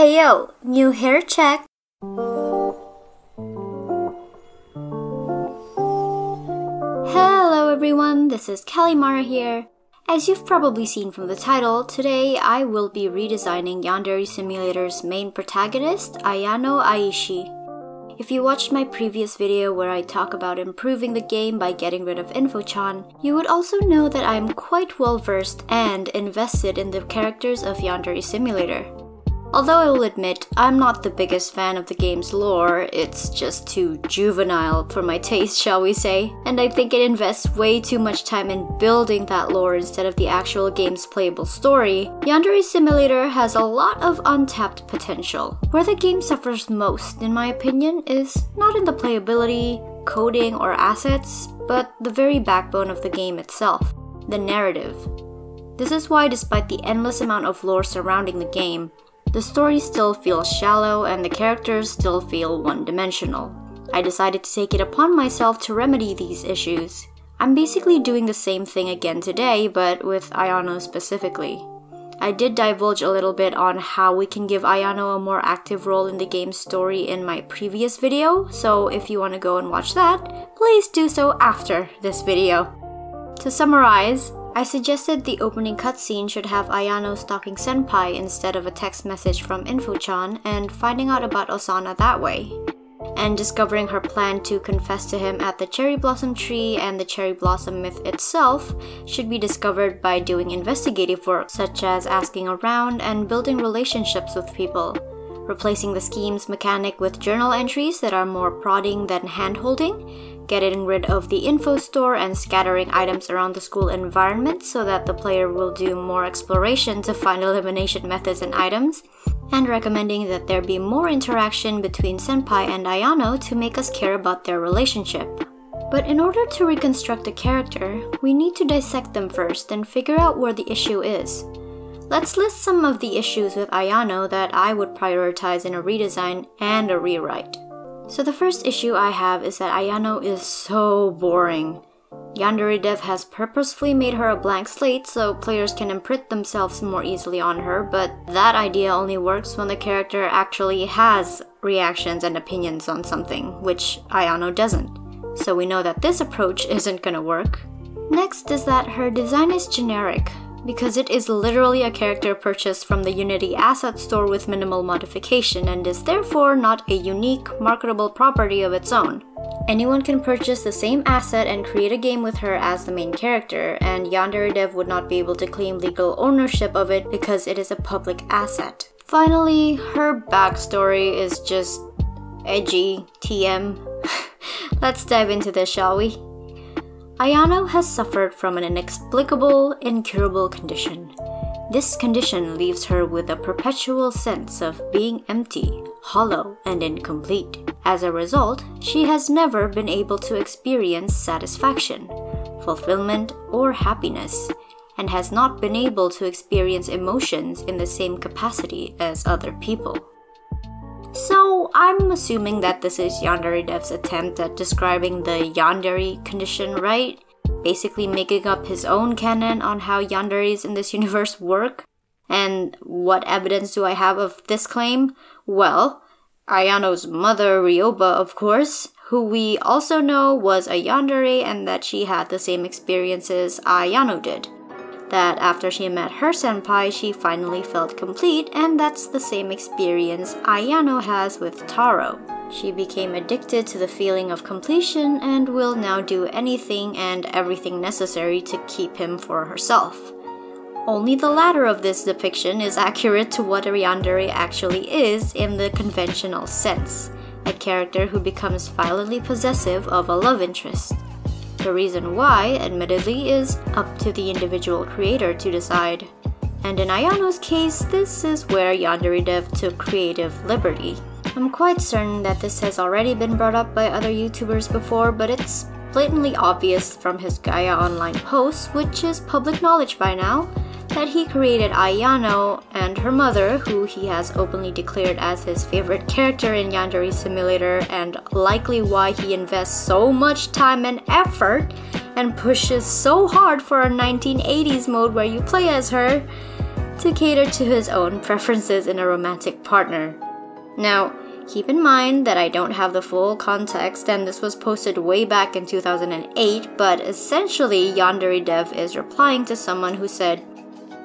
Ayo, new hair check. Hello everyone, this is Callimara here. As you've probably seen from the title, today I will be redesigning Yandere Simulator's main protagonist, Ayano Aishi. If you watched my previous video where I talk about improving the game by getting rid of Infochan, you would also know that I am quite well versed and invested in the characters of Yandere Simulator. Although I will admit, I'm not the biggest fan of the game's lore, it's just too juvenile for my taste, shall we say, and I think it invests way too much time in building that lore instead of the actual game's playable story. Yandere Simulator has a lot of untapped potential. Where the game suffers most, in my opinion, is not in the playability, coding, or assets, but the very backbone of the game itself the narrative. This is why, despite the endless amount of lore surrounding the game, the story still feels shallow and the characters still feel one dimensional. I decided to take it upon myself to remedy these issues. I'm basically doing the same thing again today, but with Ayano specifically. I did divulge a little bit on how we can give Ayano a more active role in the game's story in my previous video, so if you want to go and watch that, please do so after this video. To summarize, I suggested the opening cutscene should have Ayano stalking Senpai instead of a text message from Infochan and finding out about Osana that way. And discovering her plan to confess to him at the cherry blossom tree and the cherry blossom myth itself should be discovered by doing investigative work such as asking around and building relationships with people replacing the scheme's mechanic with journal entries that are more prodding than hand holding, getting rid of the info store and scattering items around the school environment so that the player will do more exploration to find elimination methods and items, and recommending that there be more interaction between Senpai and Ayano to make us care about their relationship. But in order to reconstruct a character, we need to dissect them first and figure out where the issue is. Let's list some of the issues with Ayano that I would prioritize in a redesign and a rewrite. So the first issue I have is that Ayano is so boring. Yandere Dev has purposefully made her a blank slate so players can imprint themselves more easily on her, but that idea only works when the character actually has reactions and opinions on something, which Ayano doesn't. So we know that this approach isn't gonna work. Next is that her design is generic, because it is literally a character purchased from the Unity asset store with minimal modification and is therefore not a unique, marketable property of its own. Anyone can purchase the same asset and create a game with her as the main character, and Yandere Dev would not be able to claim legal ownership of it because it is a public asset. Finally, her backstory is just edgy, TM. Let's dive into this, shall we? Ayano has suffered from an inexplicable, incurable condition. This condition leaves her with a perpetual sense of being empty, hollow, and incomplete. As a result, she has never been able to experience satisfaction, fulfillment, or happiness, and has not been able to experience emotions in the same capacity as other people. So I'm assuming that this is Yandere Dev's attempt at describing the Yandere condition, right? Basically making up his own canon on how Yanderes in this universe work. And what evidence do I have of this claim? Well, Ayano's mother, Ryoba, of course, who we also know was a Yandere and that she had the same experiences Ayano did that after she met her senpai, she finally felt complete, and that's the same experience Ayano has with Taro. She became addicted to the feeling of completion and will now do anything and everything necessary to keep him for herself. Only the latter of this depiction is accurate to what a yandere actually is in the conventional sense a character who becomes violently possessive of a love interest. The reason why, admittedly, is up to the individual creator to decide. And in Ayano's case, this is where Yandere Dev took creative liberty. I'm quite certain that this has already been brought up by other YouTubers before, but it's blatantly obvious from his Gaia Online posts, which is public knowledge by now, that he created Ayano and her mother, who he has openly declared as his favorite character in Yandere Simulator, and likely why he invests so much time and effort and pushes so hard for a 1980s mode where you play as her. to cater to his own preferences in a romantic partner. Now, keep in mind that I don't have the full context and this was posted way back in 2008, but essentially Yandere Dev is replying to someone who said,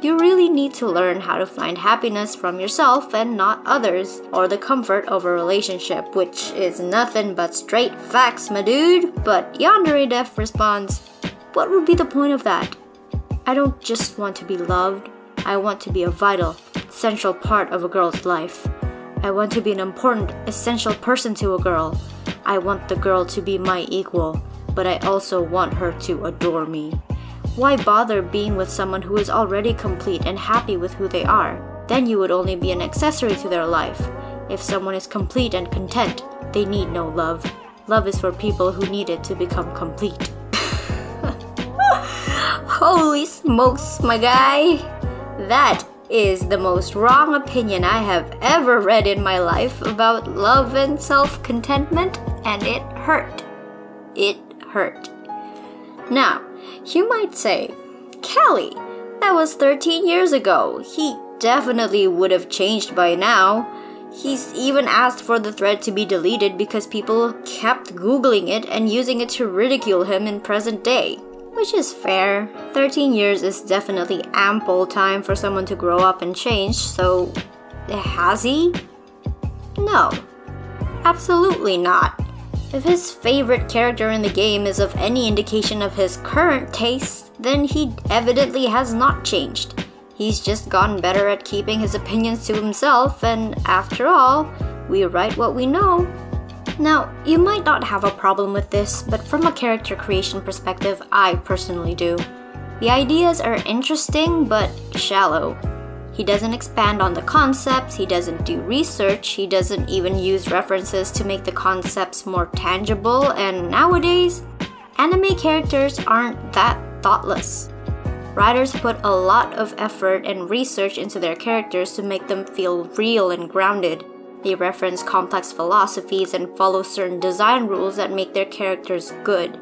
you really need to learn how to find happiness from yourself and not others, or the comfort of a relationship, which is nothing but straight facts, my dude. But Yandere Dev responds, What would be the point of that? I don't just want to be loved, I want to be a vital, central part of a girl's life. I want to be an important, essential person to a girl. I want the girl to be my equal, but I also want her to adore me. Why bother being with someone who is already complete and happy with who they are? Then you would only be an accessory to their life. If someone is complete and content, they need no love. Love is for people who need it to become complete. Holy smokes, my guy! That is the most wrong opinion I have ever read in my life about love and self contentment, and it hurt. It hurt. Now, you might say, Kelly, that was 13 years ago. He definitely would have changed by now. He's even asked for the thread to be deleted because people kept Googling it and using it to ridicule him in present day. Which is fair. 13 years is definitely ample time for someone to grow up and change, so eh, has he? No. Absolutely not. If his favorite character in the game is of any indication of his current taste, then he evidently has not changed. He's just gotten better at keeping his opinions to himself, and after all, we write what we know. Now, you might not have a problem with this, but from a character creation perspective, I personally do. The ideas are interesting but shallow. He doesn't expand on the concepts, he doesn't do research, he doesn't even use references to make the concepts more tangible, and nowadays, anime characters aren't that thoughtless. Writers put a lot of effort and research into their characters to make them feel real and grounded. They reference complex philosophies and follow certain design rules that make their characters good.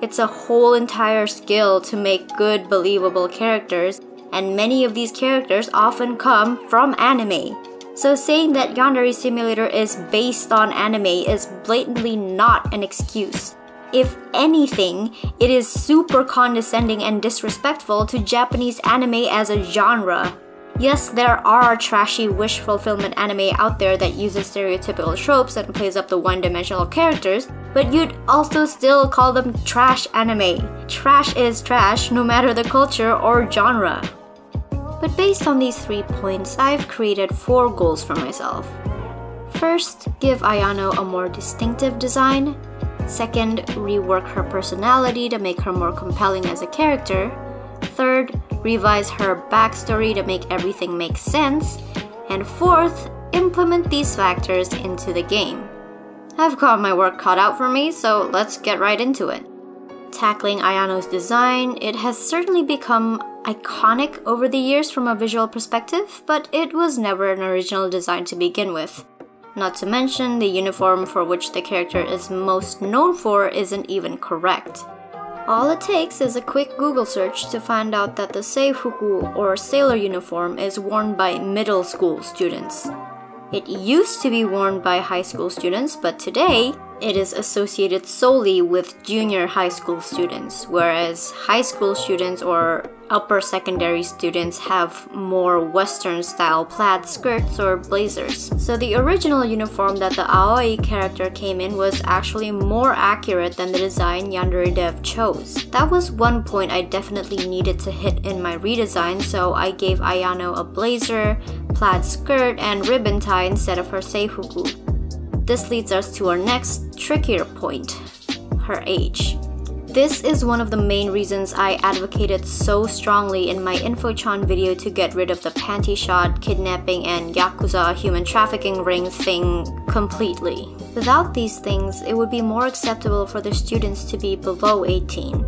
It's a whole entire skill to make good, believable characters, and many of these characters often come from anime. So saying that Yandere Simulator is based on anime is blatantly not an excuse. If anything, it is super condescending and disrespectful to Japanese anime as a genre. Yes, there are trashy wish fulfillment anime out there that uses stereotypical tropes and plays up the one dimensional characters, but you'd also still call them trash anime. Trash is trash no matter the culture or genre. But based on these three points, I've created four goals for myself. First, give Ayano a more distinctive design. Second, rework her personality to make her more compelling as a character. Third, revise her backstory to make everything make sense. And fourth, implement these factors into the game. I've got my work cut out for me, so let's get right into it. Tackling Ayano's design, it has certainly become iconic over the years from a visual perspective, but it was never an original design to begin with. Not to mention, the uniform for which the character is most known for isn't even correct. All it takes is a quick Google search to find out that the seifuku or sailor uniform is worn by middle school students. It used to be worn by high school students, but today it is associated solely with junior high school students, whereas high school students or upper secondary students have more Western style plaid skirts or blazers. So the original uniform that the Aoi character came in was actually more accurate than the design Yandere Dev chose. That was one point I definitely needed to hit in my redesign, so I gave Ayano a blazer, plaid skirt, and ribbon tie instead of her seifuku. This leads us to our next trickier point her age. This is one of the main reasons I advocated so strongly in my Infochan video to get rid of the panty shot, kidnapping, and Yakuza human trafficking ring thing completely. Without these things, it would be more acceptable for the students to be below 18.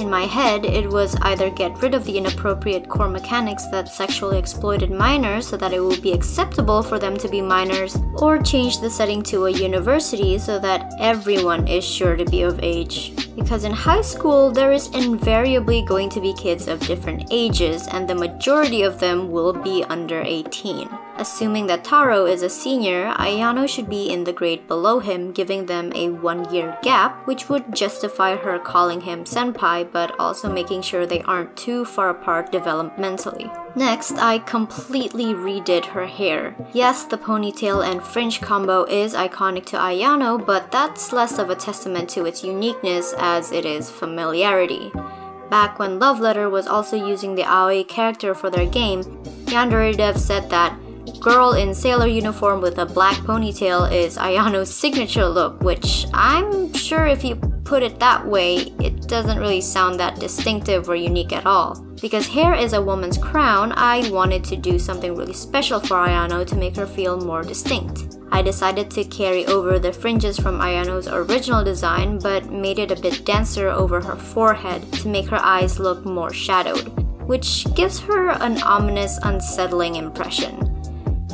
In my head, it was either get rid of the inappropriate core mechanics that sexually exploited minors so that it would be acceptable for them to be minors, or change the setting to a university so that everyone is sure to be of age. Because in high school, there is invariably going to be kids of different ages, and the majority of them will be under 18. Assuming that Taro is a senior, Ayano should be in the grade below him, giving them a one year gap, which would justify her calling him senpai, but also making sure they aren't too far apart developmentally. Next, I completely redid her hair. Yes, the ponytail and fringe combo is iconic to Ayano, but that's less of a testament to its uniqueness as it is familiarity. Back when Love Letter was also using the Aoi character for their game, Yandere Dev said that girl in sailor uniform with a black ponytail is Ayano's signature look, which I'm sure if you put it that way, it doesn't really sound that distinctive or unique at all. Because hair is a woman's crown, I wanted to do something really special for Ayano to make her feel more distinct. I decided to carry over the fringes from Ayano's original design, but made it a bit denser over her forehead to make her eyes look more shadowed, which gives her an ominous, unsettling impression.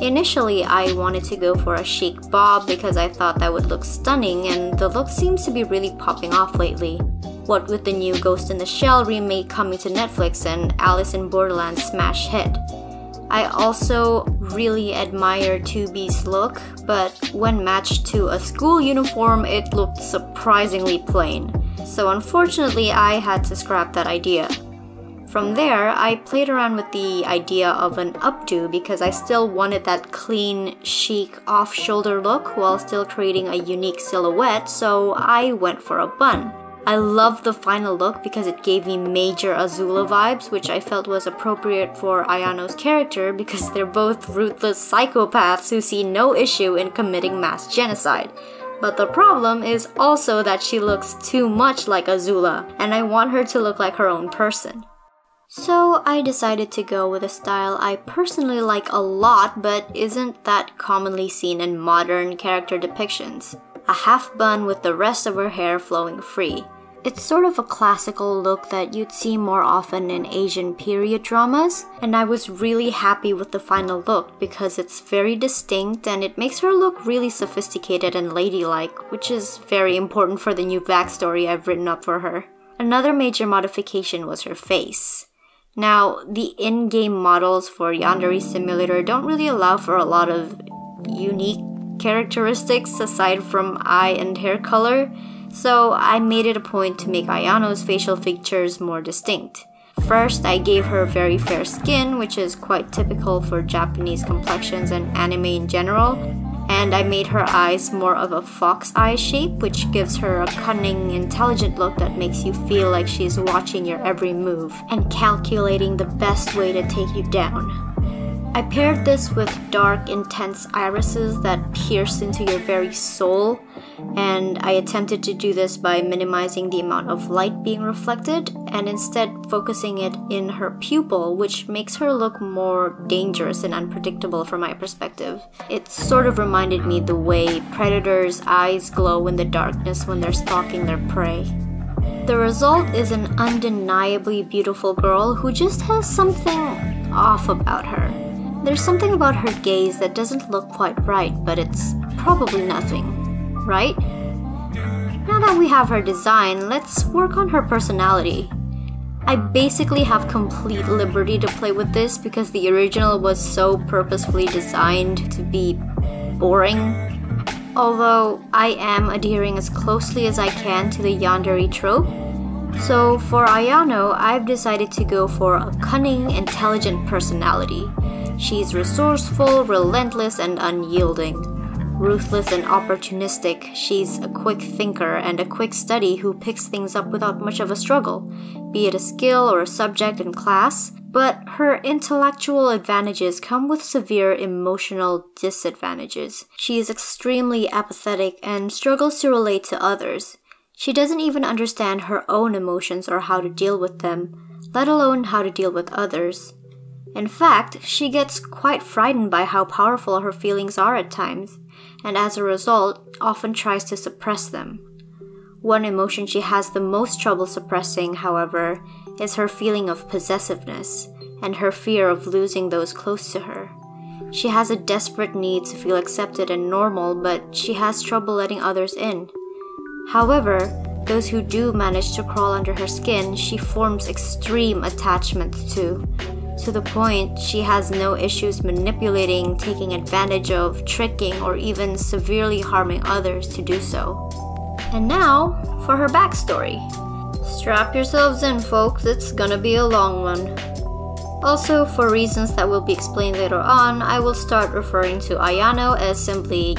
Initially, I wanted to go for a chic bob because I thought that would look stunning, and the look seems to be really popping off lately. What with the new Ghost in the Shell remake coming to Netflix and Alice in Borderlands smash hit. I also really admire 2B's look, but when matched to a school uniform, it looked surprisingly plain. So unfortunately, I had to scrap that idea. From there, I played around with the idea of an updo because I still wanted that clean, chic, off shoulder look while still creating a unique silhouette, so I went for a bun. I love the final look because it gave me major Azula vibes, which I felt was appropriate for Ayano's character because they're both ruthless psychopaths who see no issue in committing mass genocide. But the problem is also that she looks too much like Azula, and I want her to look like her own person. So I decided to go with a style I personally like a lot but isn't that commonly seen in modern character depictions. A half bun with the rest of her hair flowing free. It's sort of a classical look that you'd see more often in Asian period dramas, and I was really happy with the final look because it's very distinct and it makes her look really sophisticated and ladylike, which is very important for the new backstory I've written up for her. Another major modification was her face. Now, the in game models for Yandere Simulator don't really allow for a lot of unique characteristics aside from eye and hair color, so I made it a point to make Ayano's facial features more distinct. First, I gave her very fair skin, which is quite typical for Japanese complexions and anime in general, and I made her eyes more of a fox eye shape, which gives her a cunning, intelligent look that makes you feel like she's watching your every move and calculating the best way to take you down. I paired this with dark, intense irises that pierce into your very soul, and I attempted to do this by minimizing the amount of light being reflected and instead focusing it in her pupil, which makes her look more dangerous and unpredictable from my perspective. It sort of reminded me the way predators' eyes glow in the darkness when they're stalking their prey. The result is an undeniably beautiful girl who just has something off about her. There's something about her gaze that doesn't look quite right, but it's probably nothing, right? Now that we have her design, let's work on her personality. I basically have complete liberty to play with this because the original was so purposefully designed to be boring. Although I am adhering as closely as I can to the yandere trope. So for Ayano, I've decided to go for a cunning, intelligent personality. She's resourceful, relentless, and unyielding. Ruthless and opportunistic, she's a quick thinker and a quick study who picks things up without much of a struggle, be it a skill or a subject in class. But her intellectual advantages come with severe emotional disadvantages. She is extremely apathetic and struggles to relate to others. She doesn't even understand her own emotions or how to deal with them, let alone how to deal with others. In fact, she gets quite frightened by how powerful her feelings are at times, and as a result, often tries to suppress them. One emotion she has the most trouble suppressing, however, is her feeling of possessiveness and her fear of losing those close to her. She has a desperate need to feel accepted and normal, but she has trouble letting others in. However, those who do manage to crawl under her skin, she forms extreme attachments to, to the point she has no issues manipulating, taking advantage of, tricking, or even severely harming others to do so. And now for her backstory. Strap yourselves in, folks, it's gonna be a long one. Also, for reasons that will be explained later on, I will start referring to Ayano as simply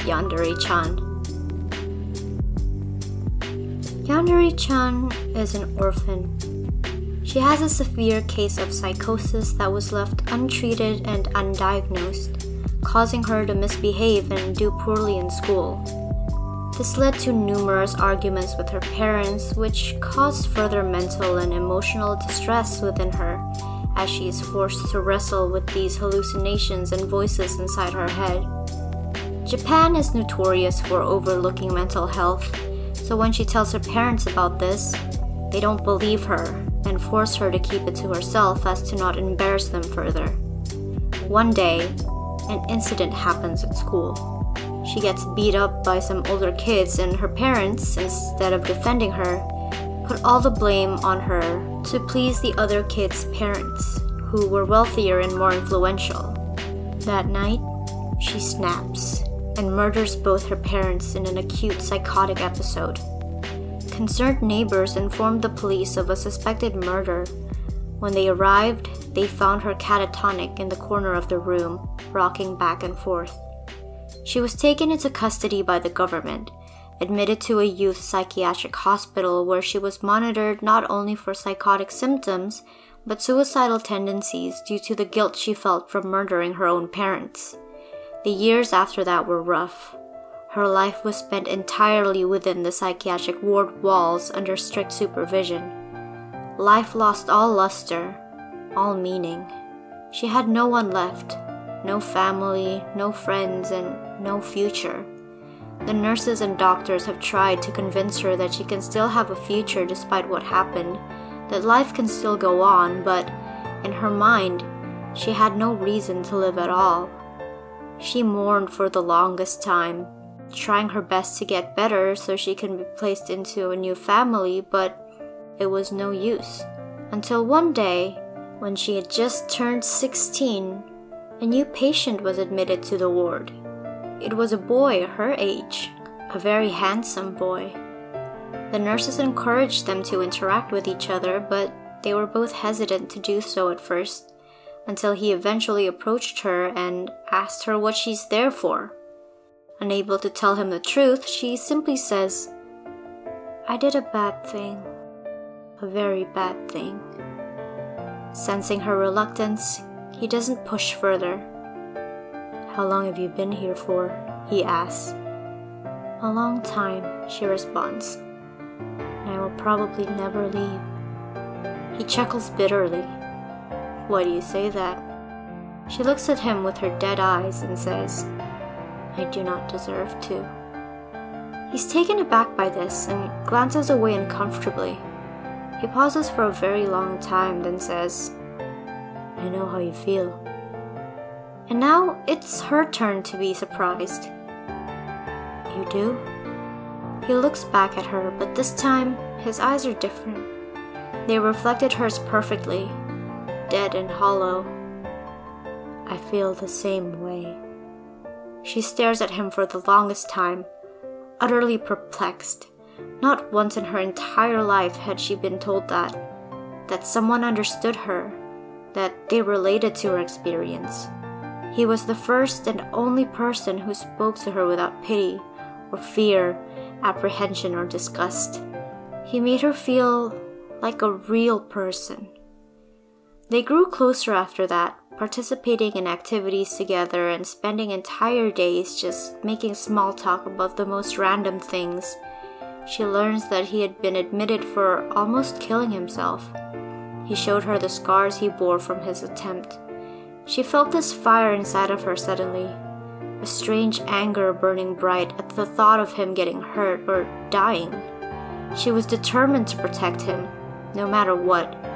Yandere-chan. Yandere-chan is an orphan. She has a severe case of psychosis that was left untreated and undiagnosed, causing her to misbehave and do poorly in school. This led to numerous arguments with her parents, which caused further mental and emotional distress within her as she is forced to wrestle with these hallucinations and voices inside her head. Japan is notorious for overlooking mental health, so when she tells her parents about this, they don't believe her and force her to keep it to herself as to not embarrass them further. One day, an incident happens at school. She gets beat up by some older kids, and her parents, instead of defending her, put all the blame on her to please the other kids' parents, who were wealthier and more influential. That night, she snaps and murders both her parents in an acute psychotic episode. Concerned neighbors informed the police of a suspected murder. When they arrived, they found her catatonic in the corner of the room, rocking back and forth. She was taken into custody by the government admitted to a youth psychiatric hospital where she was monitored not only for psychotic symptoms, but suicidal tendencies due to the guilt she felt from murdering her own parents. The years after that were rough. Her life was spent entirely within the psychiatric ward walls under strict supervision. Life lost all luster, all meaning. She had no one left no family, no friends, and no future. The nurses and doctors have tried to convince her that she can still have a future despite what happened, that life can still go on, but in her mind, she had no reason to live at all. She mourned for the longest time, trying her best to get better so she can be placed into a new family, but it was no use. Until one day, when she had just turned 16, a new patient was admitted to the ward. It was a boy her age, a very handsome boy. The nurses encouraged them to interact with each other, but they were both hesitant to do so at first, until he eventually approached her and asked her what she's there for. Unable to tell him the truth, she simply says, I did a bad thing. A very bad thing. Sensing her reluctance, he doesn't push further how long have you been here for? he asks. A long time, she responds, and I will probably never leave. He chuckles bitterly. Why do you say that? She looks at him with her dead eyes and says, I do not deserve to. He's taken aback by this and glances away uncomfortably. He pauses for a very long time, then says, I know how you feel. And now it's her turn to be surprised. You do? He looks back at her, but this time his eyes are different. They reflected hers perfectly, dead and hollow. I feel the same way. She stares at him for the longest time, utterly perplexed. Not once in her entire life had she been told that, that someone understood her, that they related to her experience. He was the first and only person who spoke to her without pity or fear, apprehension, or disgust. He made her feel like a real person. They grew closer after that, participating in activities together and spending entire days just making small talk about the most random things. She learns that he had been admitted for almost killing himself. He showed her the scars he bore from his attempt. She felt this fire inside of her suddenly, a strange anger burning bright at the thought of him getting hurt or dying. She was determined to protect him, no matter what.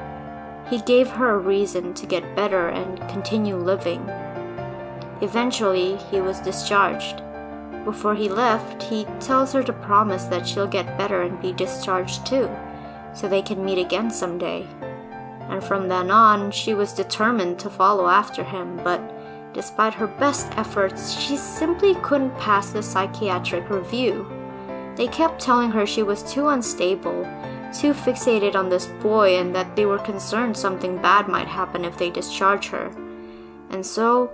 He gave her a reason to get better and continue living. Eventually, he was discharged. Before he left, he tells her to promise that she'll get better and be discharged too, so they can meet again someday. And from then on, she was determined to follow after him, but despite her best efforts, she simply couldn't pass the psychiatric review. They kept telling her she was too unstable, too fixated on this boy, and that they were concerned something bad might happen if they discharge her. And so,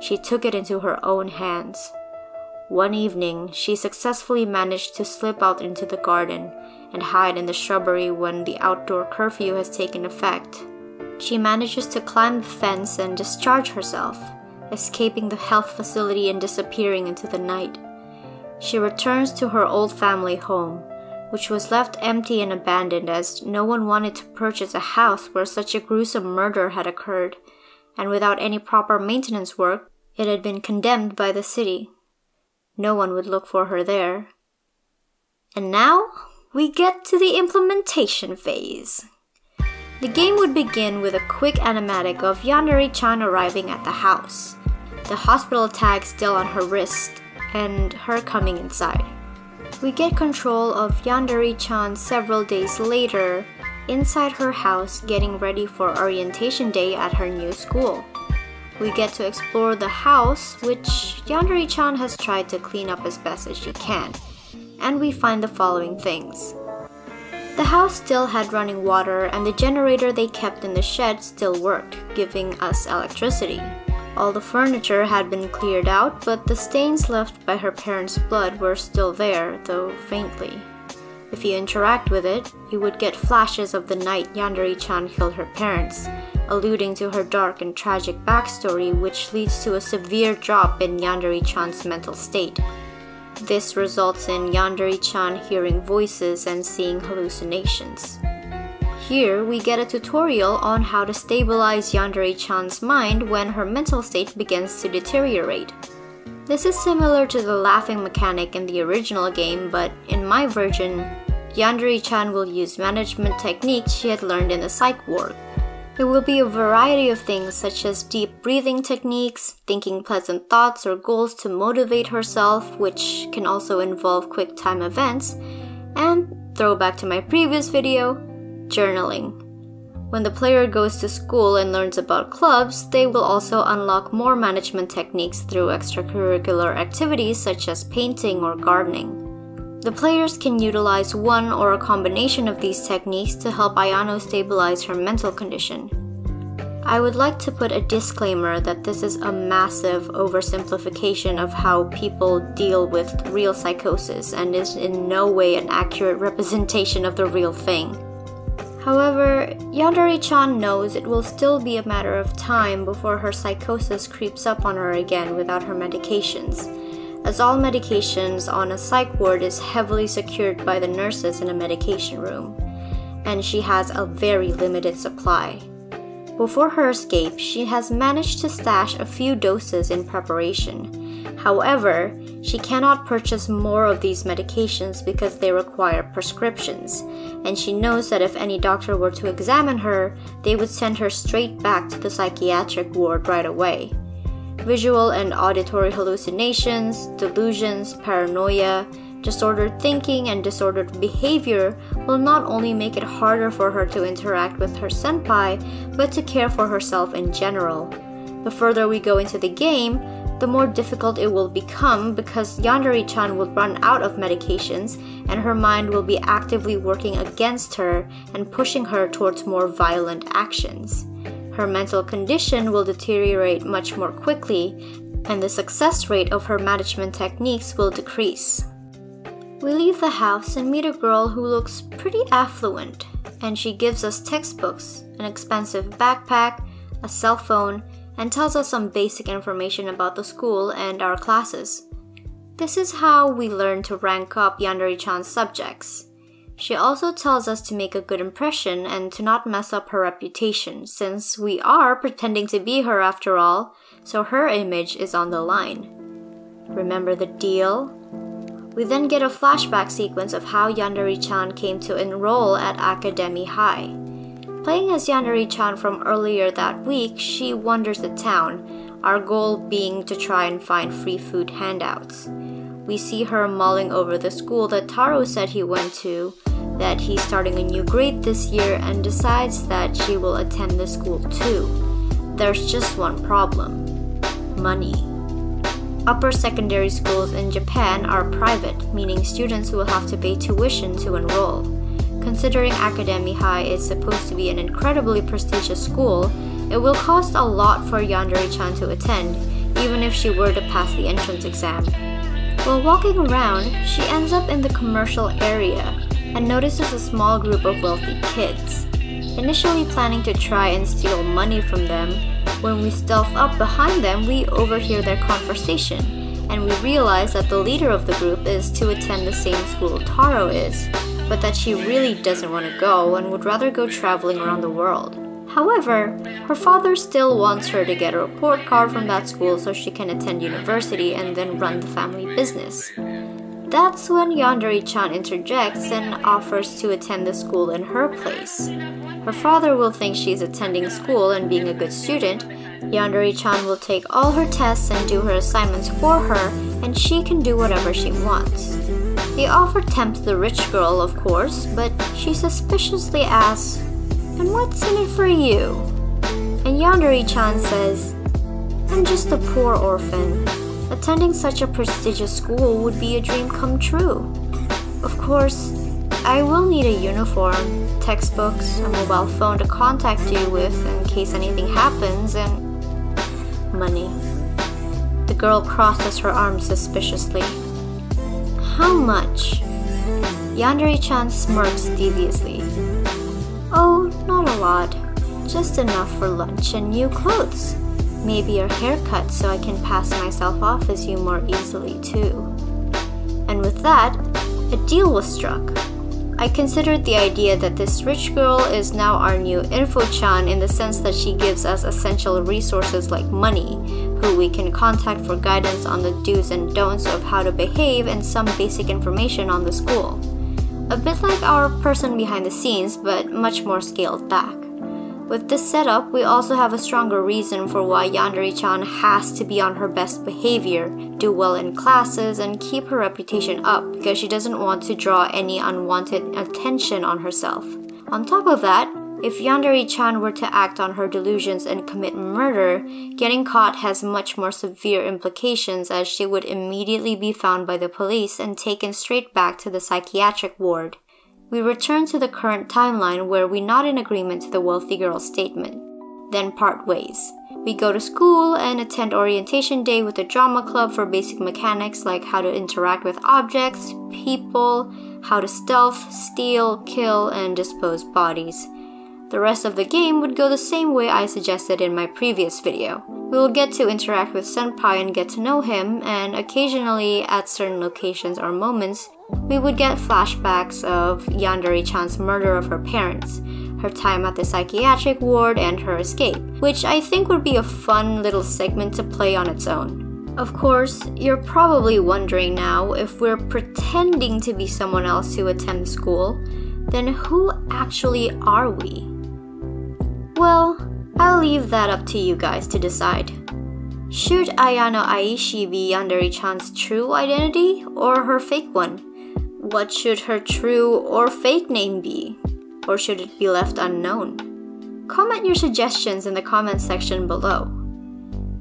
she took it into her own hands. One evening, she successfully managed to slip out into the garden and hide in the shrubbery when the outdoor curfew has taken effect. She manages to climb the fence and discharge herself, escaping the health facility and disappearing into the night. She returns to her old family home, which was left empty and abandoned as no one wanted to purchase a house where such a gruesome murder had occurred and without any proper maintenance work, it had been condemned by the city. No one would look for her there. And now we get to the implementation phase. The game would begin with a quick animatic of Yandere chan arriving at the house, the hospital tag still on her wrist, and her coming inside. We get control of Yandere chan several days later inside her house getting ready for orientation day at her new school. We get to explore the house, which Yandere-chan has tried to clean up as best as she can, and we find the following things. The house still had running water and the generator they kept in the shed still worked, giving us electricity. All the furniture had been cleared out, but the stains left by her parents' blood were still there, though faintly. If you interact with it, you would get flashes of the night Yandere-chan killed her parents, alluding to her dark and tragic backstory which leads to a severe drop in Yandere-chan's mental state. This results in Yandere-chan hearing voices and seeing hallucinations. Here, we get a tutorial on how to stabilize Yandere-chan's mind when her mental state begins to deteriorate. This is similar to the laughing mechanic in the original game, but in my version, Yandere-chan will use management techniques she had learned in the psych ward. It will be a variety of things such as deep breathing techniques, thinking pleasant thoughts or goals to motivate herself, which can also involve quick time events, and, throwback to my previous video, journaling. When the player goes to school and learns about clubs, they will also unlock more management techniques through extracurricular activities such as painting or gardening. The players can utilize one or a combination of these techniques to help Ayano stabilize her mental condition. I would like to put a disclaimer that this is a massive oversimplification of how people deal with real psychosis and is in no way an accurate representation of the real thing. However, Yandere-chan knows it will still be a matter of time before her psychosis creeps up on her again without her medications, as all medications on a psych ward is heavily secured by the nurses in a medication room, and she has a very limited supply. Before her escape, she has managed to stash a few doses in preparation. However, she cannot purchase more of these medications because they require prescriptions, and she knows that if any doctor were to examine her, they would send her straight back to the psychiatric ward right away. Visual and auditory hallucinations, delusions, paranoia, disordered thinking, and disordered behavior will not only make it harder for her to interact with her senpai, but to care for herself in general. The further we go into the game, the more difficult it will become because Yandere chan will run out of medications and her mind will be actively working against her and pushing her towards more violent actions. Her mental condition will deteriorate much more quickly, and the success rate of her management techniques will decrease. We leave the house and meet a girl who looks pretty affluent, and she gives us textbooks, an expensive backpack, a cell phone, and tells us some basic information about the school and our classes. This is how we learn to rank up Yandere chan's subjects. She also tells us to make a good impression and to not mess up her reputation, since we are pretending to be her after all, so her image is on the line. Remember the deal? We then get a flashback sequence of how Yandere-chan came to enroll at Academy High. Playing as Yandere-chan from earlier that week, she wanders the town, our goal being to try and find free food handouts. We see her mulling over the school that Taro said he went to, that he's starting a new grade this year, and decides that she will attend the school too. There's just one problem money. Upper secondary schools in Japan are private, meaning students will have to pay tuition to enroll. Considering Academy High is supposed to be an incredibly prestigious school, it will cost a lot for Yandere-chan to attend, even if she were to pass the entrance exam. While walking around, she ends up in the commercial area and notices a small group of wealthy kids. Initially planning to try and steal money from them, when we stealth up behind them, we overhear their conversation, and we realize that the leader of the group is to attend the same school Taro is, but that she really doesn't want to go and would rather go traveling around the world. However, her father still wants her to get a report card from that school so she can attend university and then run the family business. That's when Yandere-chan interjects and offers to attend the school in her place. Her father will think she's attending school and being a good student. Yandere-chan will take all her tests and do her assignments for her, and she can do whatever she wants. The offer tempts the rich girl, of course, but she suspiciously asks, and what's in it for you? And Yandere-chan says, I'm just a poor orphan. Attending such a prestigious school would be a dream come true. Of course, I will need a uniform, textbooks, a mobile phone to contact you with in case anything happens, and money. The girl crosses her arms suspiciously. How much? Yandere-chan smirks deviously. Oh, not a lot. Just enough for lunch and new clothes. Maybe a haircut so I can pass myself off as you more easily, too. And with that, a deal was struck. I considered the idea that this rich girl is now our new info-chan in the sense that she gives us essential resources like money, who we can contact for guidance on the do's and don'ts of how to behave and some basic information on the school. A bit like our person behind the scenes, but much more scaled back. With this setup, we also have a stronger reason for why Yandere-chan has to be on her best behavior, do well in classes, and keep her reputation up because she doesn't want to draw any unwanted attention on herself. On top of that, if Yandere-chan were to act on her delusions and commit murder, getting caught has much more severe implications as she would immediately be found by the police and taken straight back to the psychiatric ward. We return to the current timeline where we nod in agreement to the wealthy girl's statement, then part ways. We go to school and attend orientation day with the drama club for basic mechanics like how to interact with objects, people, how to stealth, steal, kill, and dispose bodies. The rest of the game would go the same way I suggested in my previous video. We will get to interact with Senpai and get to know him, and occasionally at certain locations or moments, we would get flashbacks of Yandere-chan's murder of her parents, her time at the psychiatric ward, and her escape, which I think would be a fun little segment to play on its own. Of course, you're probably wondering now if we're pretending to be someone else to attend school, then who actually are we? Well, I'll leave that up to you guys to decide. Should Ayano Aishi be Yandere-chan's true identity or her fake one? What should her true or fake name be? Or should it be left unknown? Comment your suggestions in the comment section below.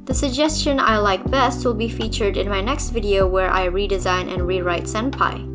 The suggestion I like best will be featured in my next video where I redesign and rewrite Senpai.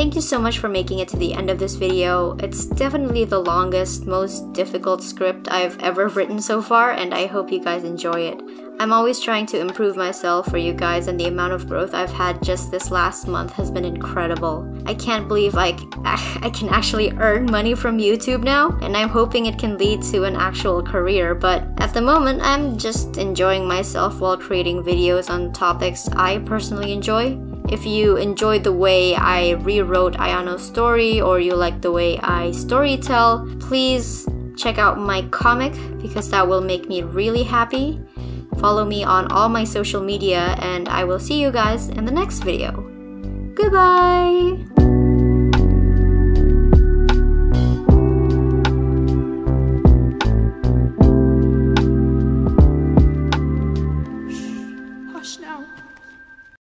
Thank you so much for making it to the end of this video. It's definitely the longest, most difficult script I've ever written so far, and I hope you guys enjoy it. I'm always trying to improve myself for you guys, and the amount of growth I've had just this last month has been incredible. I can't believe I, I can actually earn money from YouTube now, and I'm hoping it can lead to an actual career, but at the moment, I'm just enjoying myself while creating videos on topics I personally enjoy. If you enjoyed the way I rewrote Ayano's story or you like the way I storytell, please check out my comic because that will make me really happy. Follow me on all my social media and I will see you guys in the next video. Goodbye!